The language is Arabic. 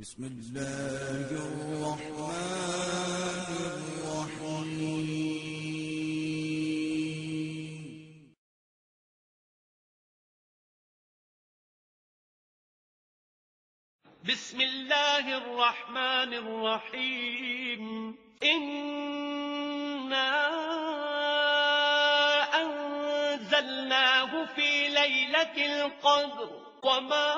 بسم الله الرحمن الرحيم. بسم الله الرحمن الرحيم. إنا أنزلناه في ليلة القدر. وما